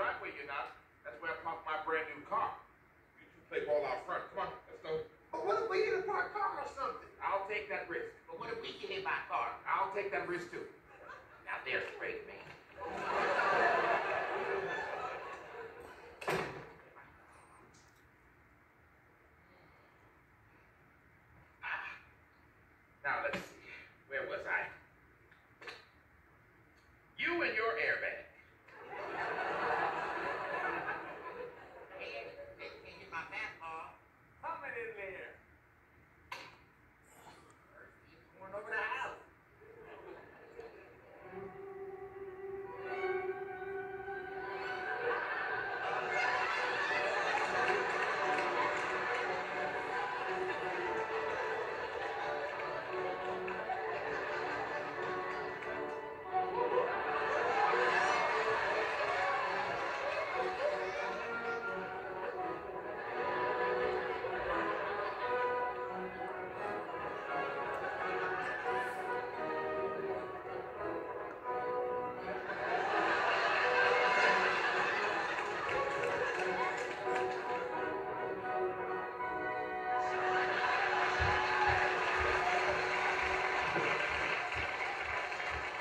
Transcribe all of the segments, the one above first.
driveway, you're not. That's where I parked my brand new car. You two play ball out front. Come on, let's go. But what if we get a parked car or something? I'll take that risk. But what if we get hit by a car? I'll take that risk too. Now there's straight, man. Ah. Now let's see. Where was I?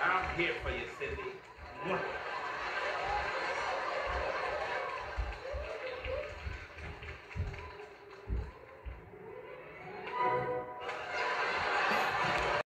I'm here for you, Cindy.